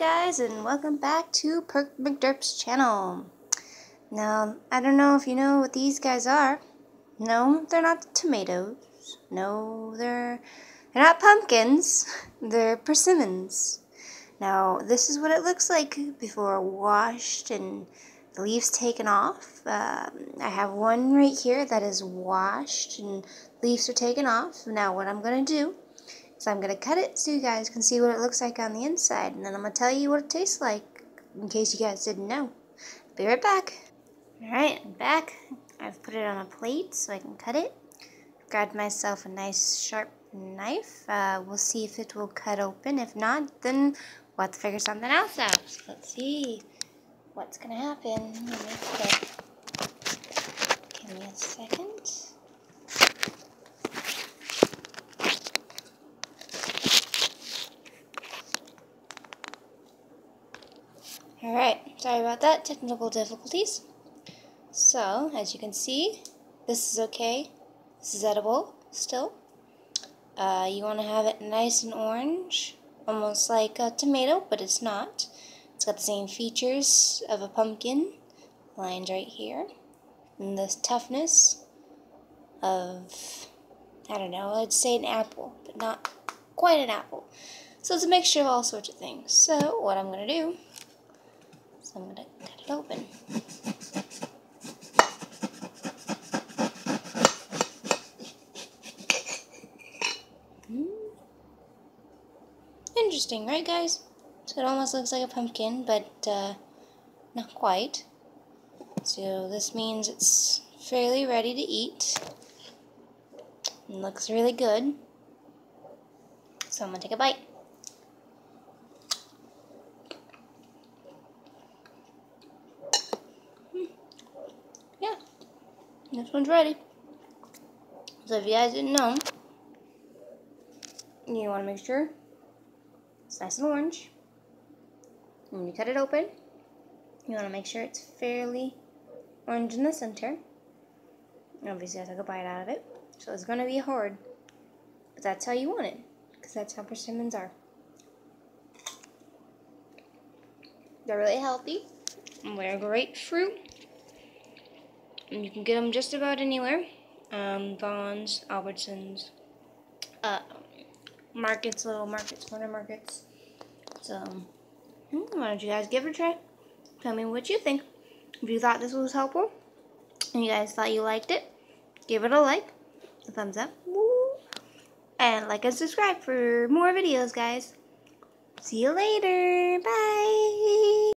guys and welcome back to Purp McDerp's channel. Now, I don't know if you know what these guys are. No, they're not tomatoes. No, they're, they're not pumpkins. They're persimmons. Now, this is what it looks like before washed and the leaves taken off. Um, I have one right here that is washed and leaves are taken off. Now, what I'm going to do so I'm going to cut it so you guys can see what it looks like on the inside. And then I'm going to tell you what it tastes like in case you guys didn't know. Be right back. Alright, I'm back. I've put it on a plate so I can cut it. Grabbed myself a nice sharp knife. Uh, we'll see if it will cut open. If not, then we'll have to figure something else out. Let's see what's going to happen. Give me a second. Alright, sorry about that, technical difficulties. So, as you can see, this is okay. This is edible still. Uh, you want to have it nice and orange, almost like a tomato, but it's not. It's got the same features of a pumpkin, lined right here. And the toughness of, I don't know, I'd say an apple, but not quite an apple. So it's a mixture of all sorts of things. So what I'm going to do so I'm going to cut it open. Interesting, right guys? So it almost looks like a pumpkin, but uh, not quite. So this means it's fairly ready to eat. It looks really good. So I'm going to take a bite. This one's ready. So if you guys didn't know, you want to make sure it's nice and orange. When you cut it open, you want to make sure it's fairly orange in the center. Obviously, I took a bite out of it, so it's going to be hard. But that's how you want it, because that's how persimmons are. They're really healthy, and they're great fruit and you can get them just about anywhere. Um, Vons, Albertsons, uh, markets, little markets, corner markets. So, hmm, why don't you guys give it a try? Tell me what you think. If you thought this was helpful, and you guys thought you liked it, give it a like, a thumbs up, woo, and like and subscribe for more videos, guys. See you later. Bye.